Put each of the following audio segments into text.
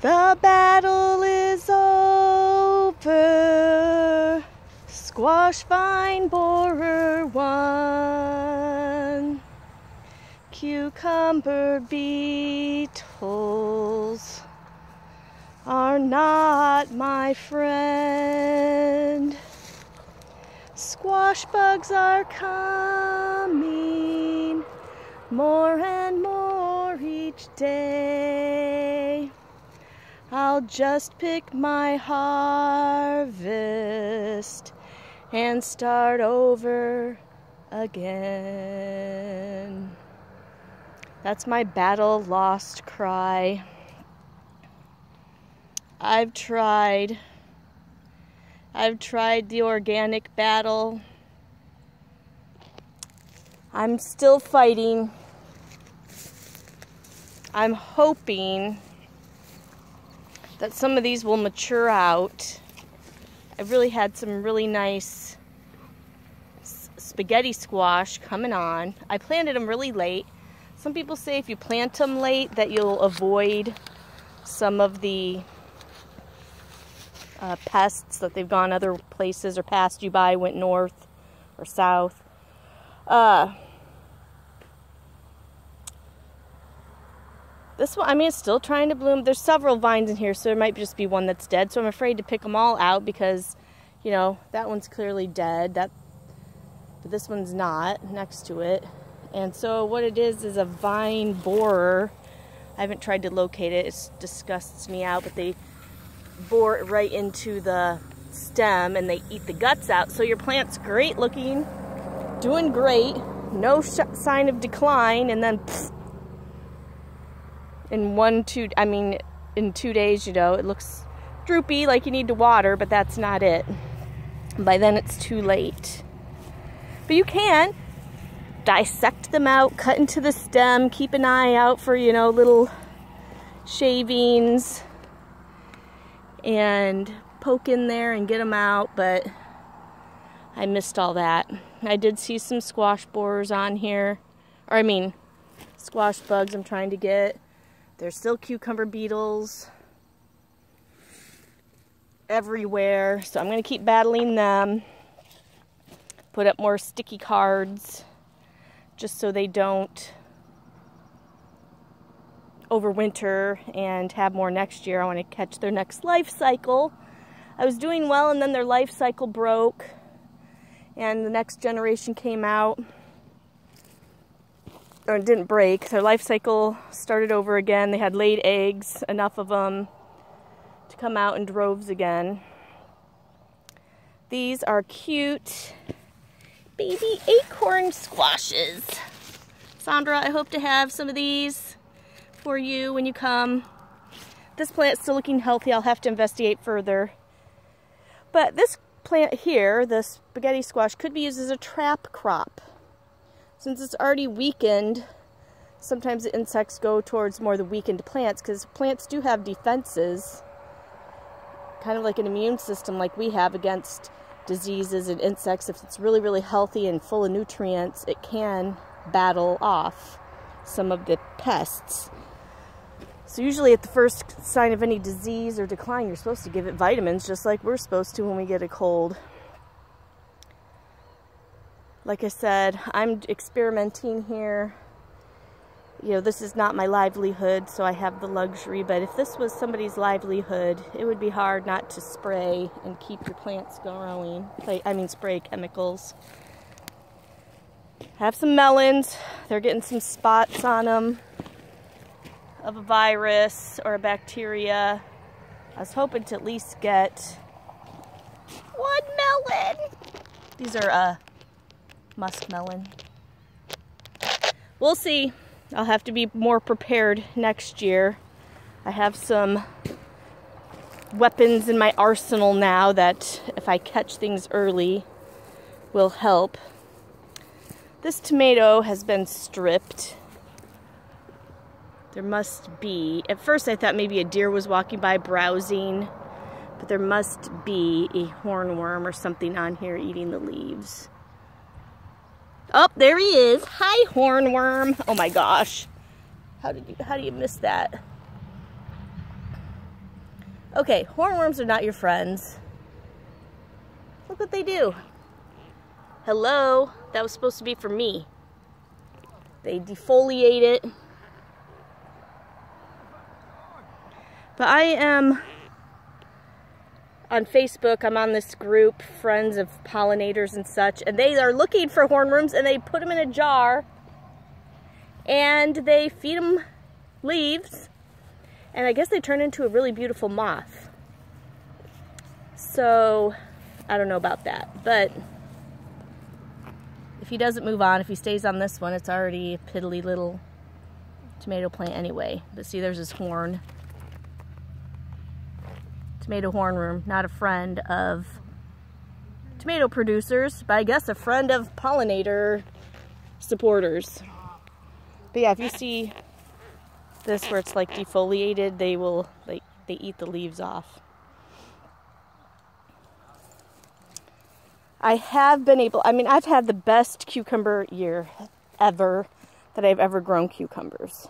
The battle is over. Squash vine borer won. Cucumber beetles are not my friend. Squash bugs are coming more and more each day. I'll just pick my harvest and start over again. That's my battle lost cry. I've tried. I've tried the organic battle. I'm still fighting. I'm hoping that some of these will mature out. I've really had some really nice spaghetti squash coming on. I planted them really late. Some people say if you plant them late that you'll avoid some of the uh, pests that they've gone other places or passed you by, went north or south. Uh, this one, I mean, it's still trying to bloom. There's several vines in here, so there might just be one that's dead. So I'm afraid to pick them all out because, you know, that one's clearly dead. That, but this one's not next to it. And so what it is is a vine borer. I haven't tried to locate it. It disgusts me out, but they bore it right into the stem and they eat the guts out. So your plant's great looking, doing great, no sign of decline, and then pfft, in one, two, I mean, in two days, you know, it looks droopy like you need to water, but that's not it. By then it's too late. But you can dissect them out, cut into the stem, keep an eye out for, you know, little shavings, and poke in there and get them out, but I missed all that. I did see some squash borers on here, or I mean, squash bugs I'm trying to get. There's still cucumber beetles everywhere, so I'm going to keep battling them. Put up more sticky cards just so they don't overwinter and have more next year. I want to catch their next life cycle. I was doing well and then their life cycle broke and the next generation came out or it didn't break. Their life cycle started over again. They had laid eggs, enough of them to come out in droves again. These are cute baby acorn squashes. Sandra, I hope to have some of these for you when you come. This plant's still looking healthy. I'll have to investigate further. But this plant here, the spaghetti squash, could be used as a trap crop. Since it's already weakened, sometimes the insects go towards more the weakened plants because plants do have defenses, kind of like an immune system like we have against diseases and insects. If it's really, really healthy and full of nutrients, it can battle off some of the pests. So usually at the first sign of any disease or decline, you're supposed to give it vitamins just like we're supposed to when we get a cold. Like I said, I'm experimenting here. You know, this is not my livelihood, so I have the luxury, but if this was somebody's livelihood, it would be hard not to spray and keep your plants growing. I mean, spray chemicals. I have some melons. They're getting some spots on them of a virus or a bacteria. I was hoping to at least get one melon. These are uh, muskmelon. We'll see. I'll have to be more prepared next year. I have some weapons in my arsenal now that if I catch things early will help. This tomato has been stripped there must be, at first I thought maybe a deer was walking by browsing, but there must be a hornworm or something on here eating the leaves. Oh, there he is. Hi, hornworm. Oh my gosh. How did you, how do you miss that? Okay, hornworms are not your friends. Look what they do. Hello, that was supposed to be for me. They defoliate it. But I am on Facebook, I'm on this group, Friends of Pollinators and such, and they are looking for hornworms and they put them in a jar and they feed them leaves and I guess they turn into a really beautiful moth. So, I don't know about that, but if he doesn't move on, if he stays on this one, it's already a piddly little tomato plant anyway. But see, there's his horn tomato room, not a friend of tomato producers, but I guess a friend of pollinator supporters. But yeah, if you see this where it's like defoliated, they will like they eat the leaves off. I have been able, I mean, I've had the best cucumber year ever that I've ever grown cucumbers.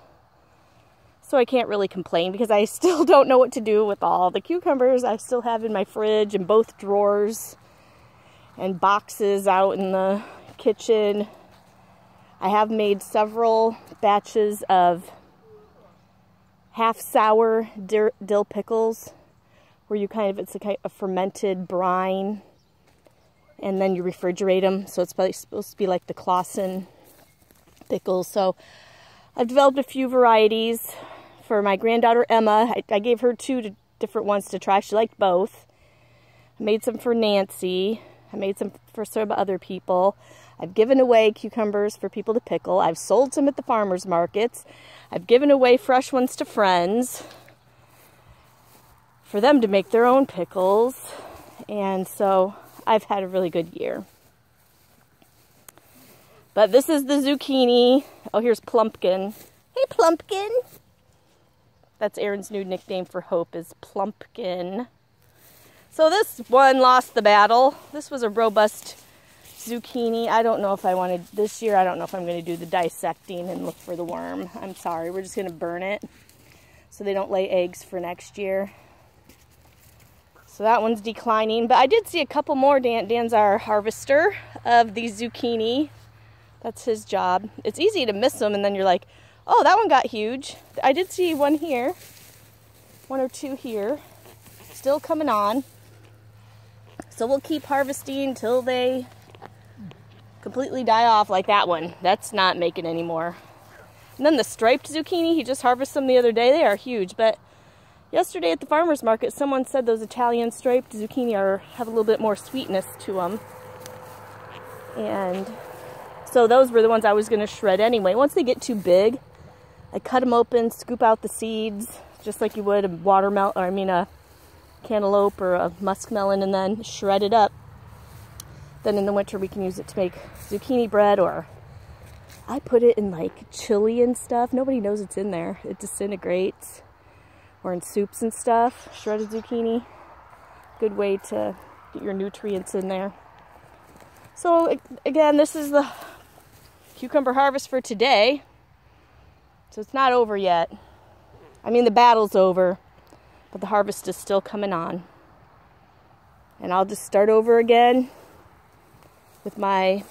So I can't really complain because I still don't know what to do with all the cucumbers I still have in my fridge and both drawers and boxes out in the kitchen. I have made several batches of half sour dill pickles where you kind of, it's a, kind of fermented brine and then you refrigerate them. So it's supposed to be like the Claussen pickles. So I've developed a few varieties for my granddaughter Emma. I, I gave her two different ones to try. She liked both. I made some for Nancy. I made some for some other people. I've given away cucumbers for people to pickle. I've sold some at the farmers markets. I've given away fresh ones to friends for them to make their own pickles. And so I've had a really good year. But this is the zucchini. Oh, here's Plumpkin. Hey, Plumpkin. That's Aaron's new nickname for Hope is Plumpkin. So this one lost the battle. This was a robust zucchini. I don't know if I wanted, this year I don't know if I'm going to do the dissecting and look for the worm. I'm sorry, we're just going to burn it so they don't lay eggs for next year. So that one's declining, but I did see a couple more. Dan, Dan's our harvester of the zucchini. That's his job. It's easy to miss them and then you're like, Oh, that one got huge. I did see one here. One or two here. Still coming on. So we'll keep harvesting till they completely die off like that one. That's not making anymore. And then the striped zucchini, he just harvested them the other day. They are huge, but yesterday at the farmer's market, someone said those Italian striped zucchini are have a little bit more sweetness to them. And so those were the ones I was going to shred anyway. Once they get too big, I cut them open, scoop out the seeds, just like you would a watermelon, or I mean a cantaloupe or a muskmelon, and then shred it up. Then in the winter we can use it to make zucchini bread, or I put it in like chili and stuff. Nobody knows it's in there. It disintegrates. Or in soups and stuff. Shredded zucchini. Good way to get your nutrients in there. So again, this is the cucumber harvest for today. So it's not over yet. I mean, the battle's over, but the harvest is still coming on. And I'll just start over again with my